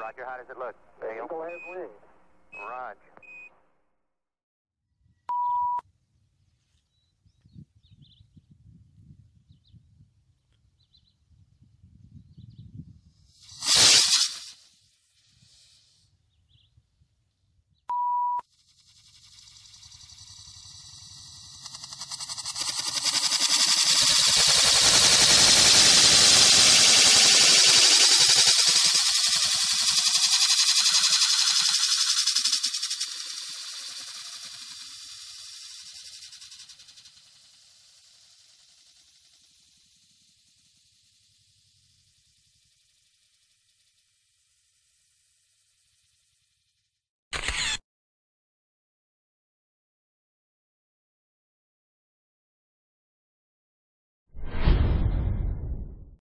Roger, how does it look? Eagle has wings. Roger.